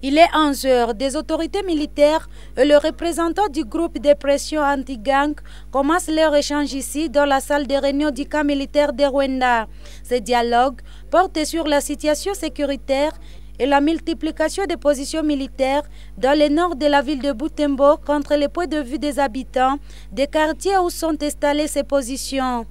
Il est 11 heures. Des autorités militaires et le représentant du groupe de pression anti-gang commencent leur échange ici dans la salle de réunion du camp militaire de Rwanda. Ce dialogue porte sur la situation sécuritaire et la multiplication des positions militaires dans le nord de la ville de Butembo contre les points de vue des habitants des quartiers où sont installées ces positions.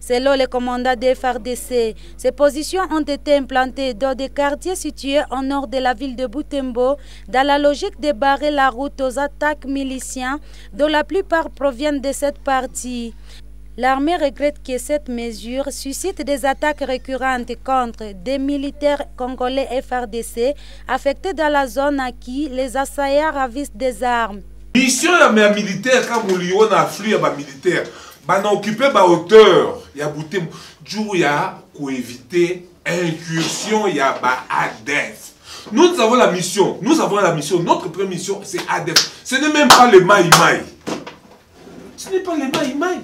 Selon le commandant des FARDC, ces positions ont été implantées dans des quartiers situés au nord de la ville de Butembo dans la logique de barrer la route aux attaques miliciens dont la plupart proviennent de cette partie. L'armée regrette que cette mesure suscite des attaques récurrentes contre des militaires congolais FRDC affectés dans la zone à qui les assaillants ravissent des armes. Mission ya militaire quand vous liona afflux ya militaire bana occupé ba hauteur ya Butembo juu ya éviter incursion ya ba ADF. Nous avons la mission, nous avons la mission, notre première mission c'est ADF. Ce n'est même pas le Maï Maï. Ce n'est pas le Maï Maï.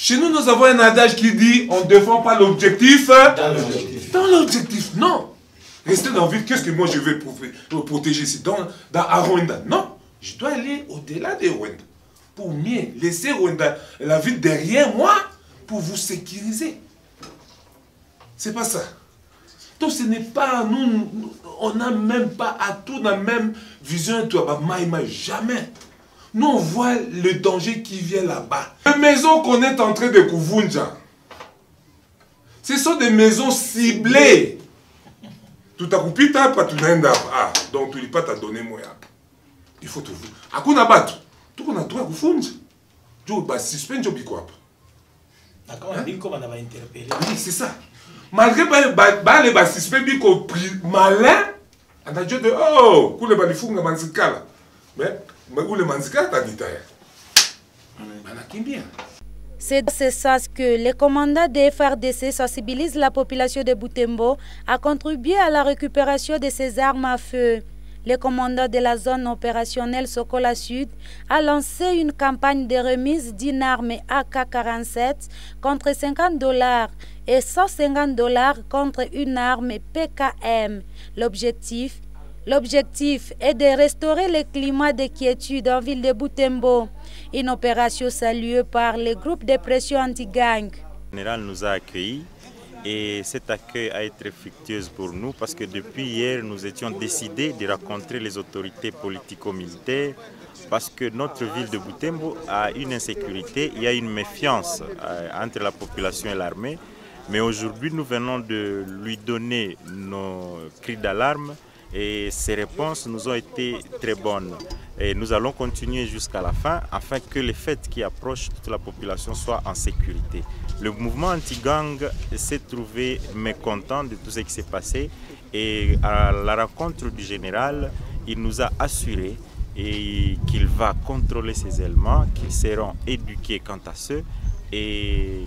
Chez nous, nous avons un adage qui dit on ne défend pas l'objectif dans l'objectif. Non. Rester dans la ville, qu'est-ce que moi je vais protéger ici? Dans, dans Rwanda Non. Je dois aller au-delà de Rwanda pour mieux laisser la ville derrière moi pour vous sécuriser. C'est pas ça. Donc ce n'est pas nous, on n'a même pas à tout la même vision, toi, bah, jamais. Nous, on voit le danger qui vient là-bas. Les maisons qu'on est en train de Kuvunja, ce sont des maisons ciblées. Tout à coup, pita, pas tout Ah, donc tu dis pas donné moi. Il faut a droit à quoi D'accord, on dit comment on va interpeller. Oui, c'est ça. Malgré que les suspects biko malin, on a dit de oh, kule balifunga manzikala. Mais c'est dans ce sens que les commandants des FRDC sensibilisent la population de Butembo à contribuer à la récupération de ces armes à feu. Le commandant de la zone opérationnelle Sokola Sud a lancé une campagne de remise d'une arme AK-47 contre 50 dollars et 150 dollars contre une arme PKM. L'objectif L'objectif est de restaurer le climat de quiétude en ville de Butembo, une opération saluée par le groupe de pression anti-gang. Et cet accueil a été fructueux pour nous parce que depuis hier, nous étions décidés de rencontrer les autorités politico-militaires parce que notre ville de Butembo a une insécurité, il y a une méfiance euh, entre la population et l'armée. Mais aujourd'hui, nous venons de lui donner nos cris d'alarme et ces réponses nous ont été très bonnes. Et nous allons continuer jusqu'à la fin afin que les fêtes qui approchent toute la population soient en sécurité. Le mouvement anti-gang s'est trouvé mécontent de tout ce qui s'est passé et à la rencontre du général, il nous a assuré qu'il va contrôler ces éléments, qu'ils seront éduqués quant à ceux et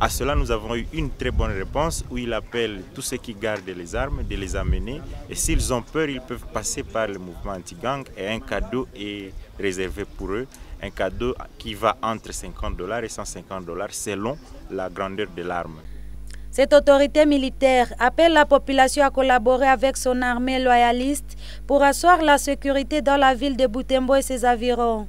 à cela, nous avons eu une très bonne réponse où il appelle tous ceux qui gardent les armes de les amener. Et s'ils ont peur, ils peuvent passer par le mouvement anti-gang et un cadeau est réservé pour eux. Un cadeau qui va entre 50 dollars et 150 dollars selon la grandeur de l'arme. Cette autorité militaire appelle la population à collaborer avec son armée loyaliste pour asseoir la sécurité dans la ville de Butembo et ses environs.